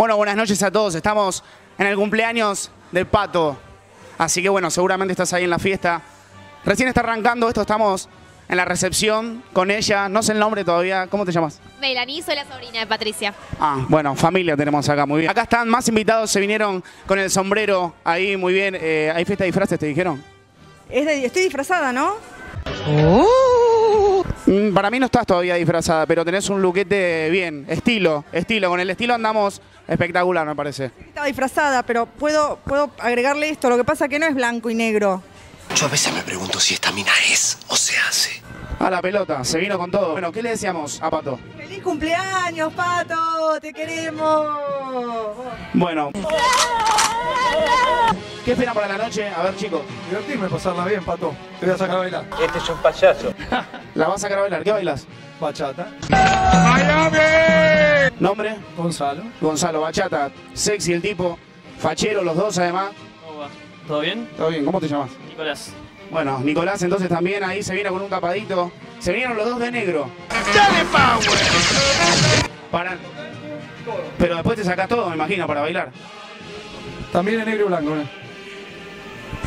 Bueno, buenas noches a todos. Estamos en el cumpleaños del Pato. Así que bueno, seguramente estás ahí en la fiesta. Recién está arrancando esto, estamos en la recepción con ella. No sé el nombre todavía. ¿Cómo te llamas? Melanie, soy la sobrina de Patricia. Ah, bueno, familia tenemos acá, muy bien. Acá están más invitados, se vinieron con el sombrero ahí, muy bien. Eh, ¿Hay fiesta de disfraces, te dijeron? Es de- estoy disfrazada, ¿no? Mm, Para mí no estás todavía disfrazada, pero tenés un luquete bien, estilo, estilo. Con el estilo andamos espectacular, me parece. Estaba disfrazada, pero puedo, puedo agregarle esto. Lo que pasa que no es blanco y negro. Yo a veces me pregunto si esta mina es o se hace. A la pelota, se vino con todo. Bueno, ¿qué le decíamos a Pato? ¡Feliz cumpleaños, Pato! ¡Te queremos! Bueno. ¿Qué esperan para la noche? A ver, chicos. Divertirme, pasarla bien, pato. Te voy a sacar a bailar. Este es un payaso. La vas a sacar a bailar. ¿Qué bailas? Bachata. ¿Nombre? Gonzalo. Gonzalo Bachata. Sexy el tipo. Fachero los dos, además. ¿Cómo va? ¿Todo bien? Todo bien. ¿Cómo te llamas? Nicolás. Bueno, Nicolás entonces también ahí se viene con un tapadito. Se vinieron los dos de negro. Para. Pero después te sacas todo, me imagino, para bailar. También en negro y blanco, ¿eh?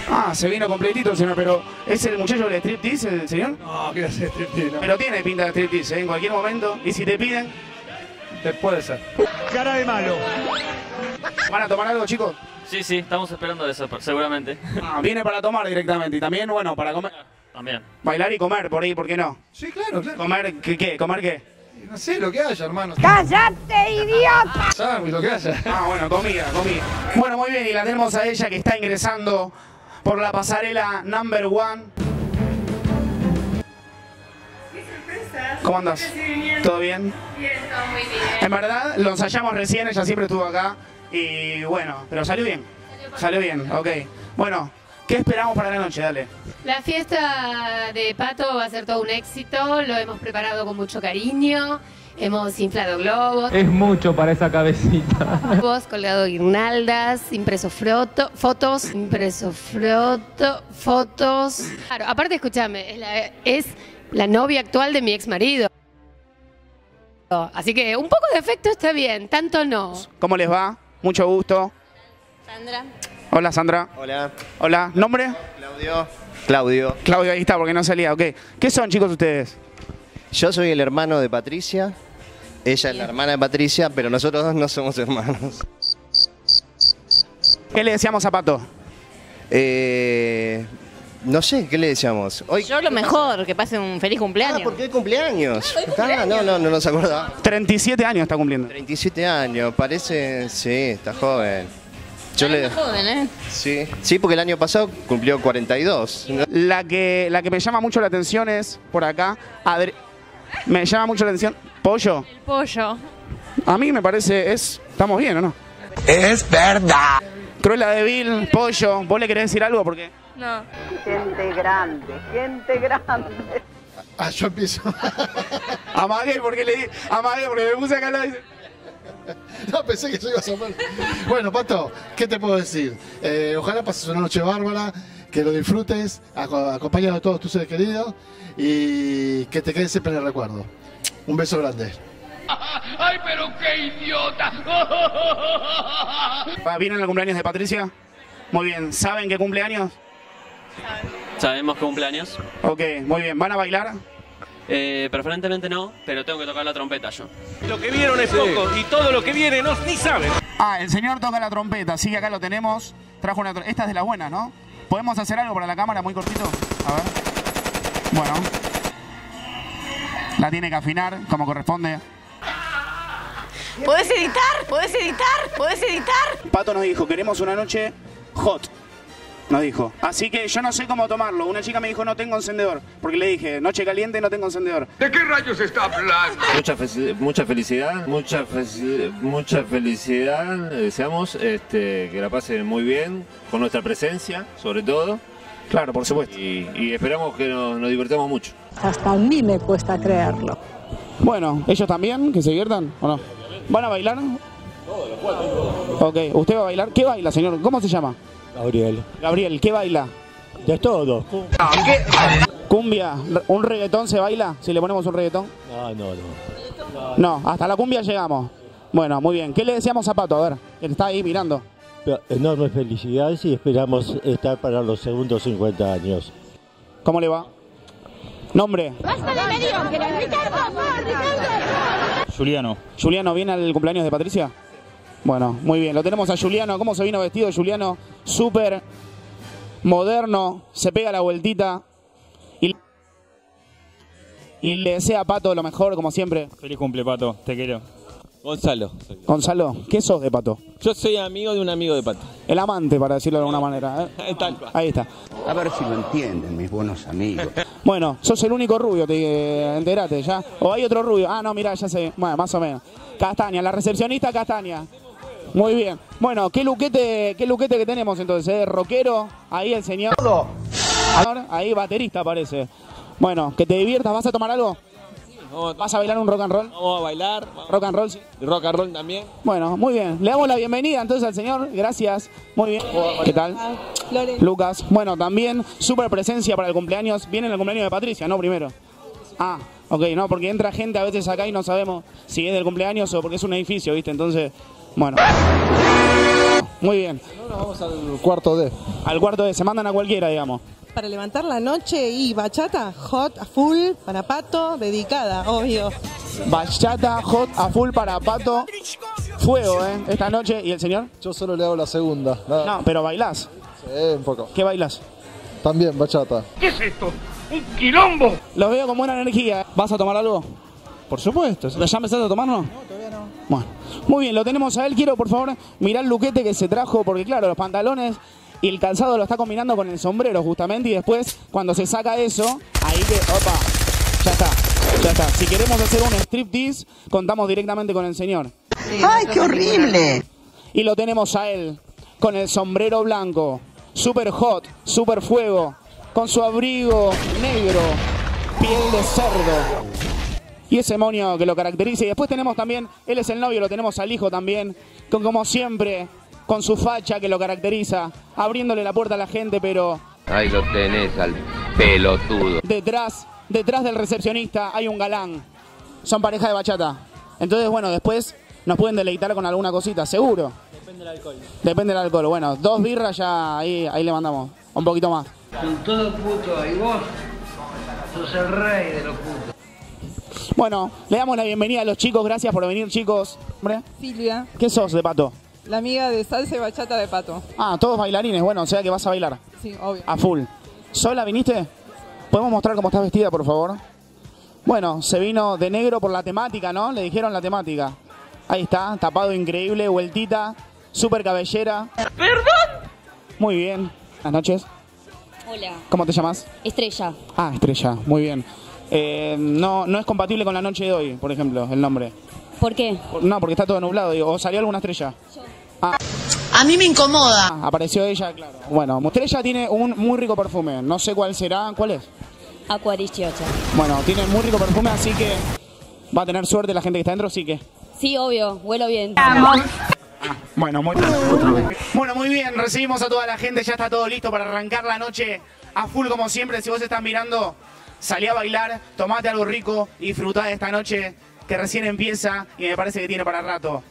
Ah, se vino completito señor, pero ¿es el muchacho del striptease, el señor? No, ¿qué haces, Titi? Pero tiene pinta de striptease, ¿eh? en cualquier momento. Y si te piden, Te puede ser. ¿van a tomar algo, chicos? Sí, sí, estamos esperando eso, seguramente. Ah, viene para tomar directamente. Y también, bueno, para comer. También. Bailar y comer, por ahí, ¿por qué no? Sí, claro, claro. ¿Comer qué? qué? ¿Comer qué? No sé lo que haya, hermano. ¡Cállate, idiota! ¿Sabes lo que haya? Ah, bueno, comida, comida. Bueno, muy bien, y la tenemos a ella que está ingresando por la pasarela number one. ¿Cómo andas? ¿Todo bien? Bien, todo muy bien. En verdad, lo ensayamos recién, ella siempre estuvo acá. Y bueno, pero salió bien. Salió bien, ok. Bueno, ¿qué esperamos para la noche? Dale. La fiesta de Pato va a ser todo un éxito, lo hemos preparado con mucho cariño, hemos inflado globos, Es mucho para esa cabecita. hemos colgado guirnaldas, impreso froto, fotos, impreso froto, fotos. Claro, aparte escúchame, es la, es la novia actual de mi ex marido. Así que un poco de efecto está bien, tanto no. ¿Cómo les va? Mucho gusto. Sandra. Hola, Sandra. Hola, Hola. ¿Nombre? Claudio. Claudio. Claudio, ahí está, porque no salía. Ok. ¿Qué son, chicos, ustedes? Yo soy el hermano de Patricia. Ella es la hermana de Patricia, pero nosotros dos no somos hermanos. ¿Qué le decíamos a Pato? Eh, no sé, ¿qué le decíamos? Hoy, Yo lo mejor, que pase un feliz Ah, cumpleaños. porque hoy cumpleaños. Ah, no, no, no nos acordaba. 37 años está cumpliendo. 37 años, parece, sí, está joven. Yo le, Joven, ¿eh? sí, sí, porque el año pasado cumplió 42. La que, la que me llama mucho la atención es, por acá, Adri- me llama mucho la atención, Pollo. El pollo. A mí me parece, es, estamos bien, ¿o no? Es verdad. Cruella de Vil, Pollo, ¿vos le querés decir algo? Porque No. Gente grande, gente grande. Ah, yo empiezo. amagué porque le di, amagué porque me puse acá al lado y dice, No, pensé que eso iba a sonar. Bueno, Pato, ¿qué te puedo decir? Eh, ojalá pases una noche bárbara, que lo disfrutes, aco- acompañado de todos tus seres queridos y que te quede siempre en el recuerdo. Un beso grande. "Ah, ¿vienen el cumpleaños de Patricia? Muy bien, ¿saben qué cumpleaños? Sabemos que cumpleaños. Ok, muy bien, ¿van a bailar? Eh, preferentemente no, pero tengo que tocar la trompeta yo. Lo que vieron es poco y todo lo que viene no ni saben. Ah, el señor toca la trompeta, sí, acá lo tenemos. Trajo una Esta es de las buenas, ¿no? ¿Podemos hacer algo para la cámara muy cortito? A ver. Bueno. La tiene que afinar como corresponde. ¿Podés editar? ¿Podés editar? ¿Podés editar? Pato nos dijo, queremos una noche hot. Nos dijo. Así que yo no sé cómo tomarlo. Una chica me dijo, no tengo encendedor. Porque le dije, noche caliente, no tengo encendedor. ¿De qué rayos está hablando? Mucha, fe- mucha felicidad, mucha, fe- mucha felicidad, le deseamos este, que la pasen muy bien, con nuestra presencia, sobre todo, Claro, por supuesto. y, y esperamos que nos, nos divirtamos mucho. Hasta a mí me cuesta creerlo. Bueno, ¿ellos también? ¿Que se diviertan o no? ¿Van a bailar? Ok, ¿usted va a bailar? ¿Qué baila, señor? ¿Cómo se llama? Gabriel. Gabriel, ¿qué baila? De todo. ¿Cumbia? ¿Un reggaetón se baila? Si le ponemos un reggaetón. No, no, no. No, hasta la cumbia llegamos. Bueno, muy bien. ¿Qué le deseamos a Pato? A ver, que está ahí mirando. Enormes felicidades y esperamos estar para los segundos 50 años. ¿Cómo le va? Nombre. Juliano. Juliano, ¿viene al cumpleaños de Patricia? Bueno, muy bien. Lo tenemos a Juliano. ¿Cómo se vino vestido Juliano? Súper moderno. Se pega la vueltita. Y, y le desea a Pato lo mejor, como siempre. Feliz cumple, Pato. Te quiero. Gonzalo. Gonzalo, ¿qué sos de Pato? Yo soy amigo de un amigo de Pato. El amante, para decirlo de alguna manera. ¿eh? Tal cual. Ahí está. A ver si lo entienden, mis buenos amigos. Bueno, sos el único rubio, te enterate ya. O hay otro rubio. Ah, no, mira, ya sé. Bueno, más o menos. Castaña, la recepcionista Castaña. Muy bien. Bueno, ¿qué luquete, qué luquete que tenemos entonces? ¿Eh? Rockero, ahí el señor. Ahí baterista parece. Bueno, que te diviertas, ¿vas a tomar algo? ¿Vas a bailar un rock and roll? Vamos a bailar. Rock and roll, sí. Rock and roll también. Bueno, muy bien. Le damos la bienvenida entonces al señor. Gracias. Muy bien. ¿Qué tal? Flores. Lucas. Bueno, también súper presencia para el cumpleaños. Viene el cumpleaños de Patricia, ¿no? Primero. Ah, ok, no, porque entra gente a veces acá y no sabemos si es del cumpleaños o porque es un edificio, ¿viste? Entonces, bueno. Muy bien. Ahora vamos al cuarto D. Al cuarto D, se mandan a cualquiera, digamos. Para levantar la noche y bachata, hot, a full, para pato, dedicada, obvio. Bachata hot a full para Pato. Fuego, ¿eh? Esta noche. ¿Y el señor? Yo solo le hago la segunda. nada. No, pero bailás. Sí, un poco. ¿Qué bailas? También, bachata. ¿Qué es esto? ¡Un quilombo! Los veo con buena energía. ¿Vas a tomar algo? Por supuesto. ¿Ya empezaste a tomar, no? Todavía no. Bueno, muy bien, lo tenemos a él. Quiero, por favor, mirar el luquete que se trajo, porque claro, los pantalones y el calzado lo está combinando con el sombrero, justamente, y después, cuando se saca eso, ahí que, opa, ya está, ya está. Si queremos hacer un striptease, contamos directamente con el señor. ¡Ay, qué horrible! Y lo tenemos a él, con el sombrero blanco, super hot, super fuego, con su abrigo negro, piel de cerdo. Y ese monio que lo caracteriza. Y después tenemos también, él es el novio, lo tenemos al hijo también, con como siempre, con su facha que lo caracteriza, abriéndole la puerta a la gente, pero Ahí lo tenés al pelotudo. detrás, detrás del recepcionista hay un galán. Son pareja de bachata. Entonces, bueno, después nos pueden deleitar con alguna cosita, seguro. Depende del alcohol. Depende del alcohol. Bueno, dos birras ya ahí, ahí le mandamos. Un poquito más. Son todos putos. Y vos sos el rey de los putos. Bueno, le damos la bienvenida a los chicos. Gracias por venir, chicos. Hombre, Silvia, ¿Qué sos de pato? la amiga de salsa y bachata de pato. Ah, todos bailarines. Bueno, o sea que vas a bailar. Sí, obvio. A full. ¿Sola viniste? ¿Podemos mostrar cómo estás vestida, por favor? Bueno, se vino de negro por la temática, ¿no? Le dijeron la temática. Ahí está, tapado increíble, vueltita, súper cabellera. ¿Perdón? Muy bien. Buenas noches. Hola, ¿Cómo te llamas? Estrella. Ah, Estrella, muy bien. Eh, no, no es compatible con la noche de hoy, por ejemplo, el nombre. ¿Por qué? No, porque está todo nublado, digo. ¿O salió alguna estrella? Ah. A mí me incomoda. Ah, apareció ella, claro. Bueno, Estrella tiene un muy rico perfume. No sé cuál será. ¿Cuál es? Acuarichiocha. Bueno, tiene muy rico perfume, así que va a tener suerte la gente que está dentro, sí que. Sí, obvio, huelo bien. Bueno, muy Bueno, muy bien, recibimos a toda la gente, ya está todo listo para arrancar la noche a full como siempre. Si vos estás mirando, salí a bailar, tomate algo rico y disfrutá de esta noche que recién empieza y me parece que tiene para rato.